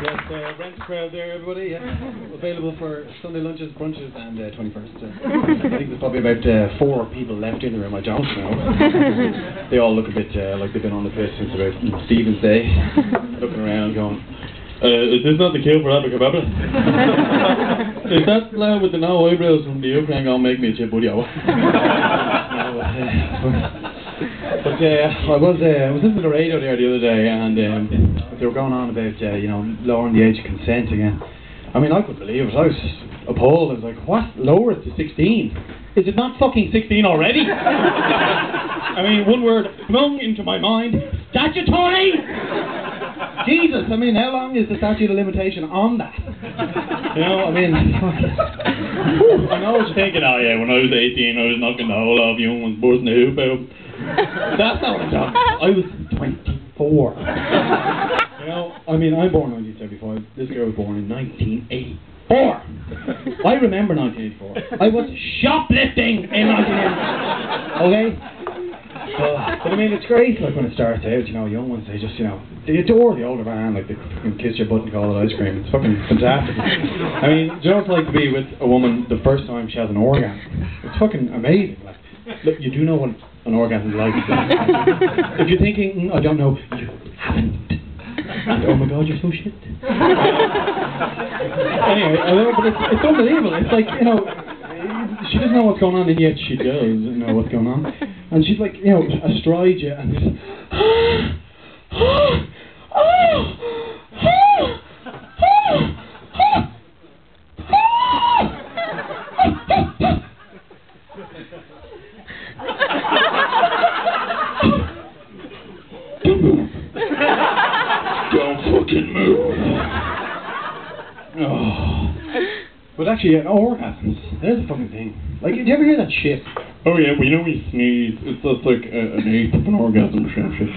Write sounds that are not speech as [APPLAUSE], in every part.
Yes, uh, rent crowd there, everybody. Yeah. [LAUGHS] Available for Sunday lunches, brunches, and uh, 21st. Uh, [LAUGHS] I think there's probably about uh, four people left in the room. I don't know. [LAUGHS] they all look a bit uh, like they've been on the piss since about Stephen's day. Looking around, going, uh, is this not the kill for Abrakebabra? is that lad with the no eyebrows from the Ukraine going to make me a chip buddy? Uh, I was uh, I was listening to the radio there the other day, and um, they were going on about uh, you know lowering the age of consent again. I mean, I couldn't believe it. I was appalled. I was like, what? Lower it to 16? Is it not fucking 16 already? [LAUGHS] I mean, one word flung into my mind: statutory. Jesus, I mean, how long is the statute of limitation on that? You know, I mean, [LAUGHS] I know what you're thinking. Oh yeah, when I was 18, I was knocking the whole off young ones, bursting the hoop out. That's not what I'm talking about. I was 24. [LAUGHS] you know, I mean, I'm born in 1975. This girl was born in 1984. I remember 1984. I was shoplifting in 1984. Okay? But, but I mean, it's great, like, when it starts out, you know, young ones, they just, you know, they adore the older man, like, they fucking kiss your butt and call it ice cream. It's fucking fantastic. I mean, do you know what it's like to be with a woman the first time she has an orgasm? It's fucking amazing. Like, look, you do know what an orgasm like. [LAUGHS] if you're thinking, mm, I don't know, you haven't. And, oh my god, you're so shit. anyway, I know, but it's, it's unbelievable. It's like, you know, she doesn't know what's going on, and yet she does know what's going on. And she's like, you know, astride you, and just, [LAUGHS] But actually, an orgasms. There's a fucking thing. Like, did you ever hear that shit? Oh yeah, we know we sneeze. It's just like a, an eighth of an orgasm or some shit.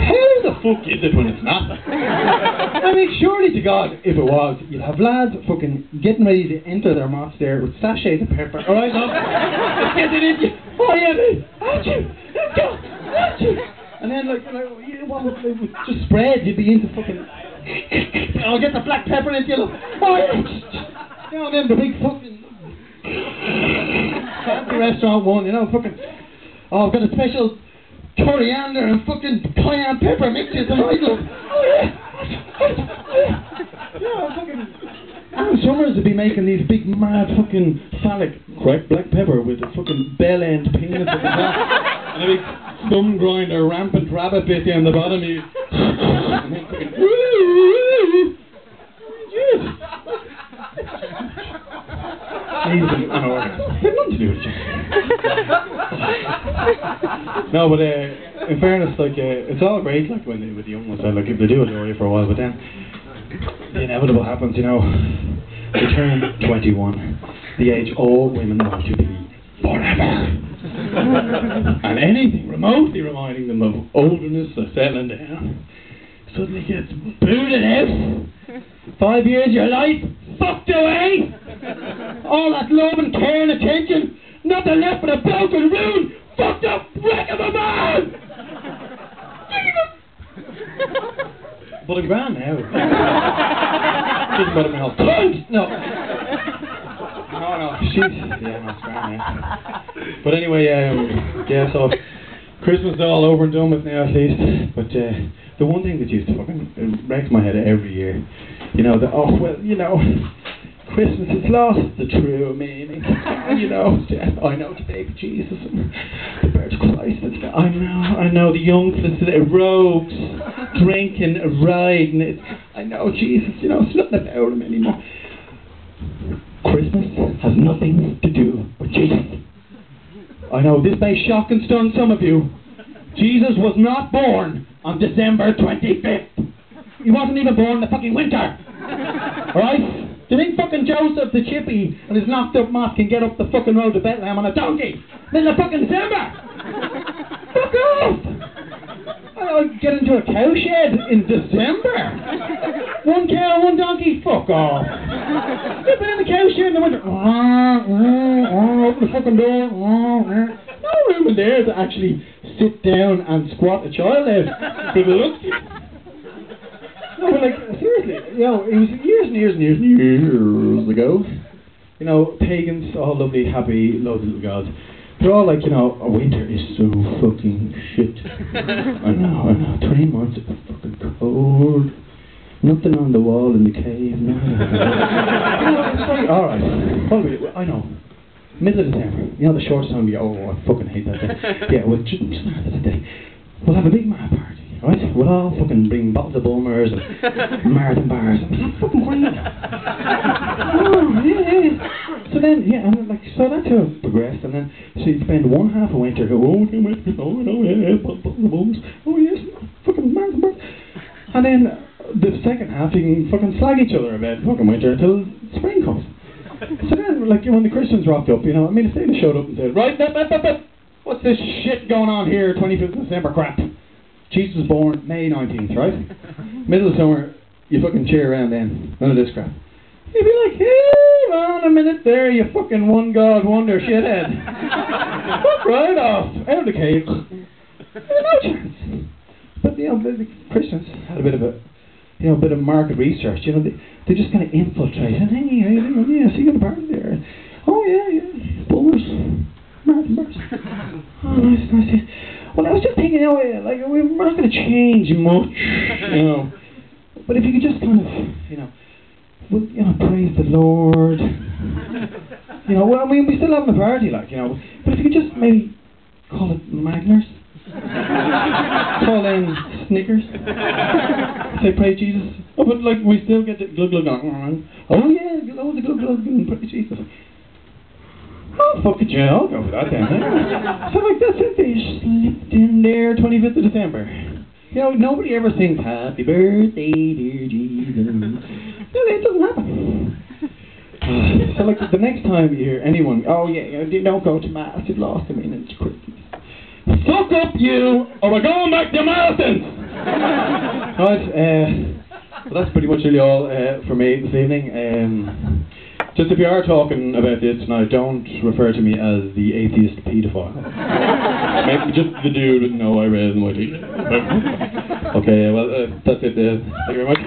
How the fuck is it when it's not? I mean, surely to God, if it was, you'd have lads fucking getting ready to enter their moths there with sachets of pepper. Alright, look, let's get it in you. Oh yeah, babe. Achoo! Let's go! Achoo! And then, like, like you would, it would just spread. You'd be into fucking. I'll get the black pepper into you. Look. Oh yeah! You know, then the big fucking. Fancy restaurant one, you know, fucking. Oh, I've got a special coriander and fucking cayenne pepper mixes tonight. Look. Oh yeah! Yeah, fucking. Aaron Summers would be making these big mad fucking phallic cracked black pepper with a fucking bell end penis at the top and a big thumb grinder rampant rabbit bit on the bottom. You, [LAUGHS] and then fucking, Yes. Sneezing an. Had nothing to do with it. no, but uh, in fairness, like uh, it's all great, like when they with the young ones, like if they do adore you for a while, but then the inevitable happens, you know. They turn 21, the age all women want to be forever. and anything remotely reminding them of olderness or settling down suddenly gets booted out. Five years of your life fucked away. All that love and care and attention, nothing left but a broken ruin, fucked up wreck of a man. [LAUGHS] but I'm grand now. [LAUGHS] She's better than health. Cunt! No. No, no. She's yeah, no, it's grand now. But anyway, um, yeah. So Christmas is all over and done with now, at least. But uh, the one thing that used to fucking it wrecks my head every year, you know, the oh well, you know. Christmas has lost the true meaning. you know, I know the baby Jesus and the birth of Christ. I know, I know the youngsters today, rogues, drinking, riding. It's, I know Jesus. You know, it's nothing about him anymore. Christmas has nothing to do with Jesus. I know this may shock and stun some of you. Jesus was not born on December 25th. He wasn't even born in the fucking winter. Alright? Do you think fucking Joseph the Chippy and his knocked up moth can get up the fucking road to Bethlehem on a donkey? Middle of fucking December! [LAUGHS] Fuck off! I'll get into a cow shed in December. One cow, one donkey, fuck off. You've been in the cow shed in the winter. Oh, oh, oh, open the fucking door. No room in there to actually sit down and squat a child out. For the No, like seriously, you know, it was years and years and years and years ago. You know, pagans, all lovely, happy, loads of little gods. They're all like, you know, oh, winter is so fucking shit. [LAUGHS] I know, I know. Three months of fucking cold. Nothing on the wall in the cave. No. [LAUGHS] you know, it's like, all right. Hold on, I know. Middle of December. You know the short time you oh, I fucking hate that day. [LAUGHS] Yeah, well, just, just that day, we'll have a big mad party, right? We'll all fucking bring bottles of Bulmers and [LAUGHS] marathon bars. [LAUGHS] Fucking great. oh, yeah, yeah. So then, yeah, and like, so that's how it progressed. And then, she'd spend one half of winter go, oh, okay, wait, oh, no, yeah, yeah, of Bulmers. Oh, yes, fucking marathon bars. And then the second half, you can fucking slag each other about fucking winter until spring comes. So then, like, when the Christians rocked up, you know, I mean, if they showed up and said, right, that, that, that, that, what's this shit going on here, 25th of December crap? Jesus was born May 19th, right? [LAUGHS] Middle of summer, you fucking cheer around then. None of this crap. You'd be like, hey, on a minute there, you fucking one god wonder shithead. [LAUGHS] Fuck right off, out of the cave. No chance. But, you know, the, Christians had a bit of a you know, a bit of market research. You know, they, they just kind of infiltrate. And hey, how you doing? Yeah, see you in the party there. Oh yeah, yeah, Bulmers, marathon bars. [LAUGHS] Oh, nice, nice. Yeah. Well, I was just thinking, you know, like we're not going to change much, you know. [LAUGHS] But if you could just kind of, you know, well, you know, praise the Lord. [LAUGHS] You know, well, I mean, we still having a party, like, you know. But if you could just maybe call it Magners. [LAUGHS] Call in Snickers. Say praise Jesus. Oh, but like we still get the glug glug on. Oh yeah, loads of glug glug and praise Jesus. Oh fuck it, yeah, I'll go for that then. eh? so like that's it. They slipped in there, 25th of December. You know, nobody ever sings Happy Birthday, dear Jesus. No, it doesn't happen. so like the next time you hear anyone, oh yeah, you know, don't go to mass, you've lost. I mean, it's Christmas. Fuck up you, or we're going back to marathons. [LAUGHS] right, uh, well, that's pretty much really all uh, for me this evening. Um, just if you are talking about this now, don't refer to me as the atheist paedophile. [LAUGHS] Maybe just the dude with no eyebrows and white teeth. [LAUGHS] okay, well, uh, that's it. Uh, thank you very much.